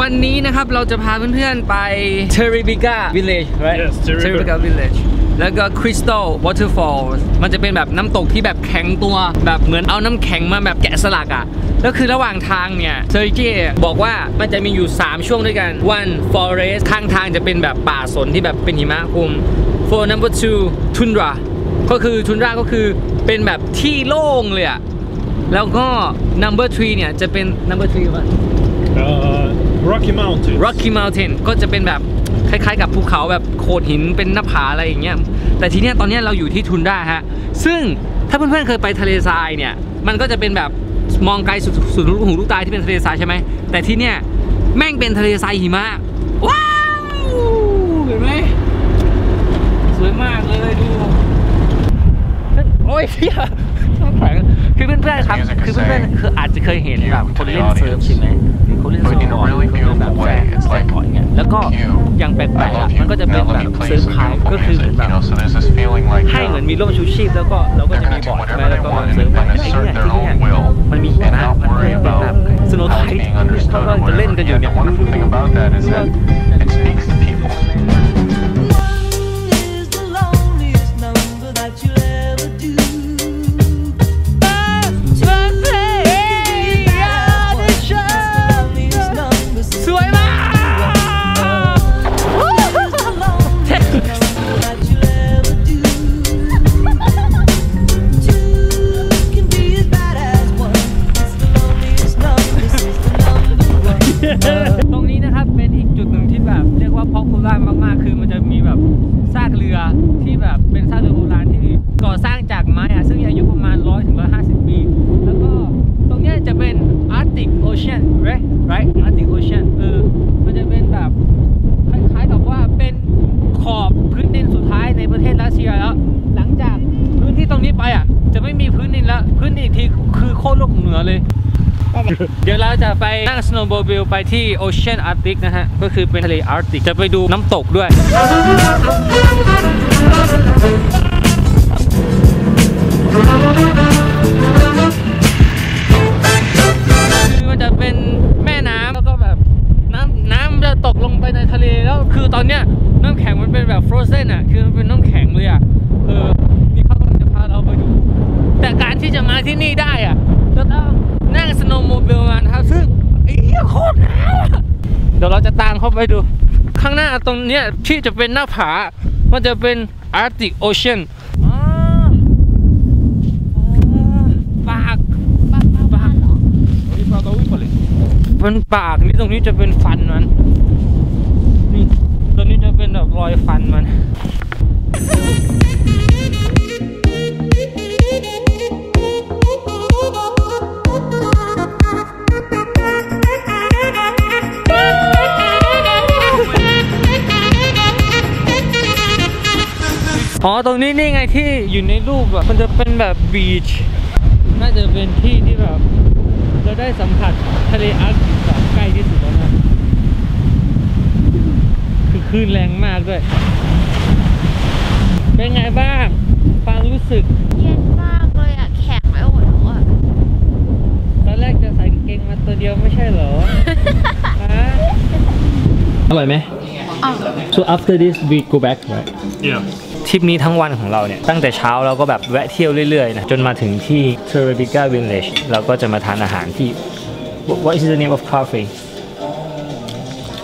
วันนี้นะครับเราจะพาเพื่อนๆไป t e r r i b i c a Village right Yes, Terribica. Terribica Village แล้วก็ Crystal Waterfall มันจะเป็นแบบน้ำตกที่แบบแข็งตัวแบบเหมือนเอาน้ำแข็งมาแบบแกะสลักอะ่ะแล้วคือระหว่างทางเนี่ยเซอร์เจบอกว่ามันจะมีอยู่ 3 ช่วงด้วยกัน one forest ข้างทางจะเป็นแบบป่าสนที่แบบเป็นหิมะคลุม for number two tundra ก็คือ tundra ก็คือเป็นแบบที่โล่งเลยอะแล้วก็ number three เนี่ยจะเป็น number three ว่า Uh, Rocky Mountains. Rocky Mountain ก็จะเป็นแบบคล้ายๆ กับภูเขาแบบโขดหินเป็นหน้าผาอะไรอย่างเงี้ยแต่ทีเนี้ยตอนเนี้ยเราอยู่ที่ทุนด้าฮะซึ่งถ้าเพื่อนๆเคยไปทะเลทรายเนี่ยมันก็จะเป็นแบบมองไกลสุดสุดลูกหูลูกตาที่เป็นทะเลทรายใช่ไหมแต่ที่เนี้ยแม่งเป็นทะเลทรายหิมะว้าวเห็นไหมสวยมากเลยดูโอ้ยเฮียน้ำแข็งคือเพื่อนๆครับคือเพื่อนๆคืออาจจะเคยเห็นแบบคนเล่นเซิร์ฟใช่ไหม เขาเล่นเซิร์ฟบอร์ดเขาเล่นแบบแฟร์แฟร์บอร์ดเงี้ยแล้วก็อย่างแปลกๆอะมันก็จะเป็นแบบเซิร์ฟคลายก็คือเหมือนแบบ so there's this feeling like ให้เหมือน uh, มีร่มชูชีพแล้วก็เราก็จะมีบอร์ดใช่ไหมแล้วก็มาเซิร์ฟแบบไอ้เนี่ยที่เนี่ยมันมีหิมะมันเป็นแบบสโนว์ไค life ท์ being เขา understood ก็ or จะเล่น whatever. กันอยู่ And เนี่ย right Arctic Ocean เออมันจะเป็นแบบคล้ายๆกับว่าเป็นขอบพื้นดินสุดท้ายในประเทศรัสเซียแล้ว หลังจากพื้นที่ตรงนี้ไปอะ จะไม่มีพื้นดินแล้ว พื้นดินอีกทีคือโคตรโลกเหนือเลย เดี๋ยวเราจะไปนั่งสโนว์โ o บิลไปที่ Ocean Arctic นะฮะ ก็คือเป็นทะเลอาร์ติก จะไปดูน้ำตกด้วยคือมันจะเป็นแม่น้ำแล้วก็แบบน้ำน้ำจะ ตกลงไปในทะเลแล้วคือตอนเนี้ยน้ำแข็งมันเป็นแบบฟรอเซนอะคือมันเป็นน้ำแข็งเลยอะเออนี่เขากำลังจะพาเราไปดูแต่การที่จะมาที่นี่ได้อะจะต้องนั่งสโนว์โมบิลมานะครับซึ่งไอ้เหี้ยโคตรหนาวอะเดี๋ยวเราจะตามเข้าไปดู ข้างหน้าตรงเนี้ยที่จะเป็นหน้าผา มันจะเป็น Arctic Ocean อ๋ออ๋อปากปากปากเป็นปากนี่ตรงนี้จะเป็นฟันมันนี่ตรงนี้จะเป็นแบบ รอยฟันมันอ๋อตรงนี้นี่ไงที่อยู่ในรูปอะมันจะเป็นแบบบีช น่าจะเป็นที่ที่แบบเราได้สัมผัสทะเลอาร์กติกแบบใกล้ที่สุดแล้วนะ ลื่นแรงมากด้วย เป็นไงบ้างความรู้สึก เย็นมากเลยอะแข็งไปหมดแล้วอะตอนแรกจะใส่กางเกงมาตัวเดียวไม่ใช่เหรอฮะอร่อยไหมอ๋อ so after this we go back right Yeah. ทริปนี้ทั้งวันของเราเนี่ย ตั้งแต่เช้าเราก็แบบแวะเที่ยวเรื่อยๆนะจนมาถึงที่ t e r r a b i c a Village เราก็จะมาทานอาหารที่ What- What is the name of cafe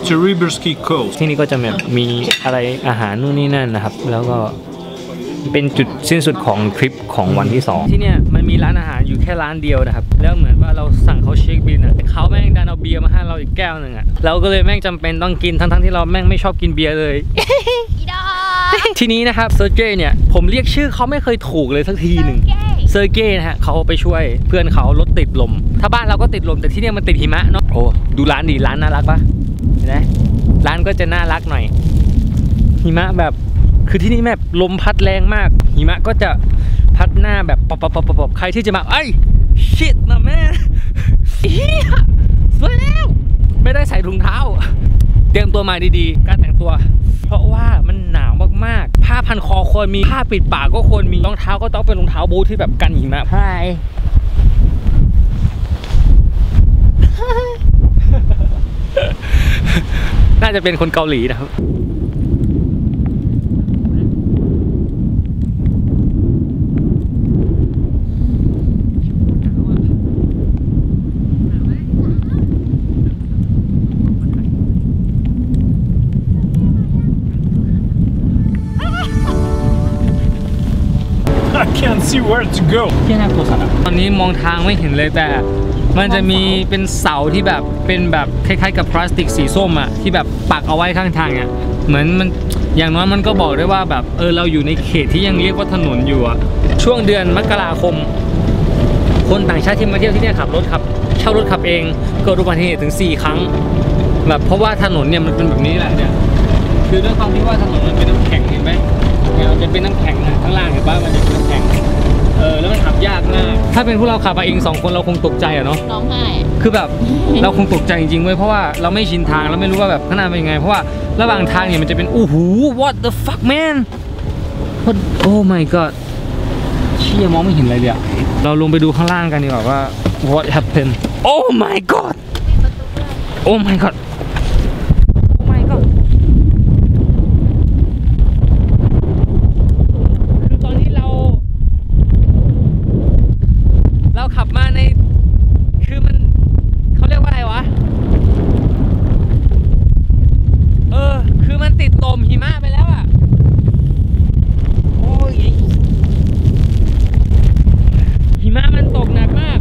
Teribersky Coast. ที่นี่ก็จะแบบมีอะไรอาหารนู่นนี่นั่นนะครับ แล้วก็เป็นจุดสิ้นสุดของทริปของวันที่ 2 ที่เนี่ยมันมีร้านอาหารอยู่แค่ร้านเดียวนะครับ แล้วเหมือนว่าเราสั่งเขาเช็คบินอะแต่เขาแม่งดันเอาเบียร์มาให้เราอีกแก้วหนึ่งอะเราก็เลยแม่งจำเป็นต้องกินทั้งๆที่เราแม่งไม่ชอบกินเบียร์เลยอีดอทีนี้นะครับเซอร์เกเนี่ยผมเรียกชื่อเขาไม่เคยถูกเลยสักทีหนึ่งเซอร์เกย์นะฮะเขาไปช่วยเพื่อนเขารถติดลม ถ้าบ้านเราก็ติดลมแต่ที่เนี่ยมันติดหิมะเนาะโอ้ดูร้านดีร้านน่ารักปะเห็นไหมร้าน ก็จะน่ารักหน่อย หิมะแบบคือที่นี่แบบลมพัดแรงมาก หิมะก็จะพัดหน้าแบบปอบปอบปอบปอบใครที่จะมาเอ้ shit นะแม่เฮียสวยแล้วไม่ได้ใส่ถุงเท้า เตรียมตัวมาดีๆ การแต่งตัว เพราะว่ามันหนาวมากๆ ผ้าพันคอควรมีผ้าปิดปากก็ควรมีรองเท้าก็ต้องเป็นรองเท้าบูทที่แบบกันหิมะ Hi น่าจะเป็นคนเกาหลีนะครับ I can't see where to go. ที่น่ากลัวสัตว์ตอนนี้มองทางไม่เห็นเลยแต่ มันจะมีเป็นเสาที่แบบเป็นแบบคล้ายๆ กับพลาสติกสีส้มอะที่แบบปักเอาไว้ข้างทางอะเหมือนมันอย่างน้อยมันก็บอกได้ว่าแบบเออเราอยู่ในเขตที่ยังเรียกว่าถนนอยู่อะช่วงเดือนมกราคม คนต่างชาติที่มาเที่ยวที่นี่ขับรถขับเช่ารถขับเองเกิดอุบัติเหตุถึง 4 ครั้ง แบบเพราะว่าถนนเนี่ยมันเป็นแบบนี้แหละเนี่ยคือด้วยความที่ว่าถนนมันเป็นน้ำแข็งเห็นไหมมันจะเป็นน้ำแข็งอะข้างล่างเห็นป่ะมันจะเป็นน้ำแข็ง ออแล้วมันขับยากมาก ถ้าเป็นพวกเราขับมาเองสองคนเราคงตกใจอะเนาะ ร้องไห้ คือแบบ เราคงตกใจจริงๆเว้ยเพราะว่าเราไม่ชินทางเราไม่รู้ว่าแบบข้างหน้าเป็นยังไง เพราะว่าระหว่างทางเนี่ยมันจะเป็นอู้หู what the fuck man what oh my god เชี่ยมองไม่เห็นอะไรเลยอะเราลงไปดูข้างล่างกันดีกว่าว่า what happened oh my god oh my god oh my god คือตอนนี้เรา เราขับมาใน คือมันเขาเรียกว่าอะไรวะ เออ คือมันติดลมหิมะไปแล้วอะ โอ้ย หิมะมันตกหนักมาก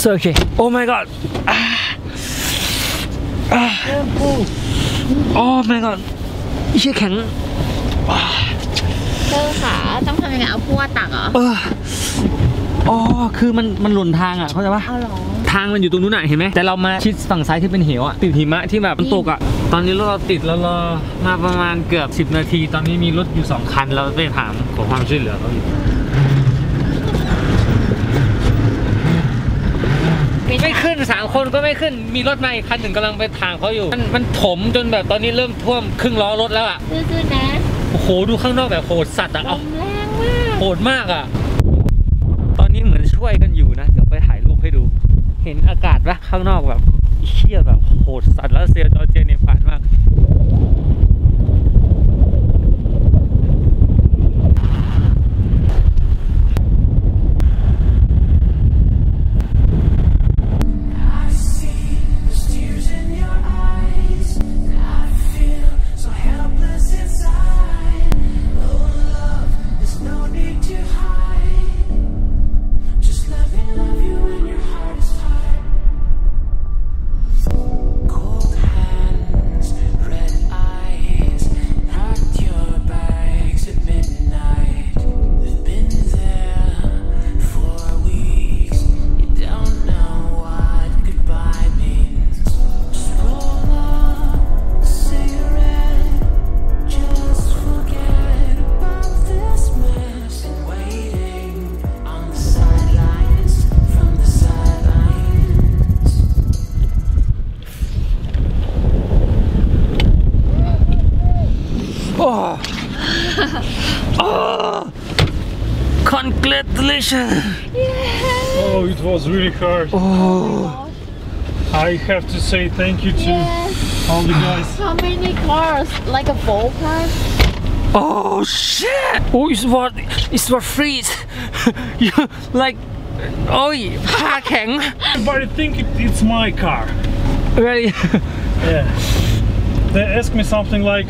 So okay. Oh my god. Ah. Ah. Oh my god. เชี่ยแข็งเธอขาต้องทำยังไงเอาพั่วตักเหรอ เอออ๋อคือมันมันหล่นทางอะเข้าใจปะเอาเหรอทางมันอยู่ตรงนู้นน่ะเห็นไหมแต่เรามาชิดฝั่งซ้ายที่เป็นเหวอะติดหิมะที่แบบมันตกอะตอนนี้รถเราติดแล้วรอมาประมาณเกือบ 10 นาที ตอนนี้มีรถอยู่ 2 คันเราไปถามขอความช่วยเหลือเขาอยู่ ไม่ขึ้นสามคนก็ไม่ขึ้นมีรถมาอีกคันหนึ่งกำลังไปทางเขาอยู่ มันมันถมจนแบบตอนนี้เริ่มท่วมครึ่งล้อรถแล้วอะซื่อๆนะโอ้โหดูข้างนอกแบบโหดสัตว์อะลเอามแรงมากโหดมากอะ ตอนนี้เหมือนช่วยกันอยู่นะเดี๋ยวไปถ่ายรูปให้ดู เห็นอากาศปะข้างนอกแบบเชี่ยแบบโหดสัตว์แล้วเซียจอร์เจียเนปาลมาก Oh. oh. Congratulations! Yes. Oh, it was really hard. Oh. I have to say thank you to yes. all the guys. How many cars? Like a ball car? Oh shit! Oh, it's what it's what freeze. you like, oh, hacking. Everybody think it, it's my car. Really? yeah. They ask me something like,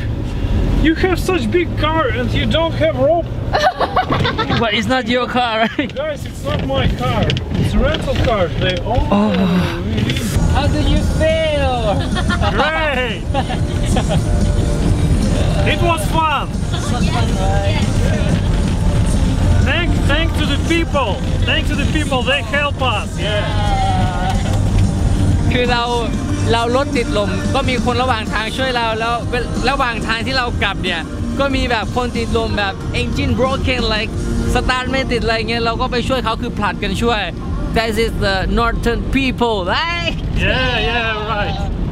"You have such big car and you don't have rope." but it's not your car right Guys, it's not my car. It's a rental car. They oh, really? how do you feel Great! it was fun. Thank, thank to the people. Thank to the people. They help us. Yeah. คือ เรารถติดลมก็มีคนระหว่างทางช่วยเราแล้วระหว่างทางที่เรากลับเนี่ยก็มีแบบคนติดลมแบบ engine broken like สตาร์ทไม่ติดอะไรเงี้ยเราก็ไปช่วยเขาคือผลัดกันช่วย that is the northern people right Yeah, yeah, right.